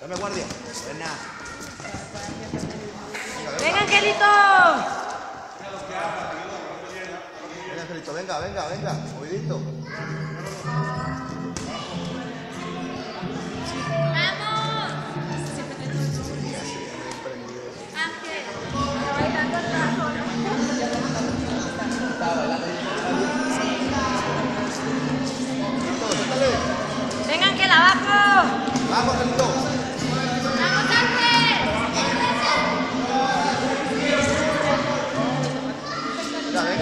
Dame guardia. Buena. Venga, Angelito. Venga, Angelito, venga, venga, venga. Movidito. 자, 그러니까.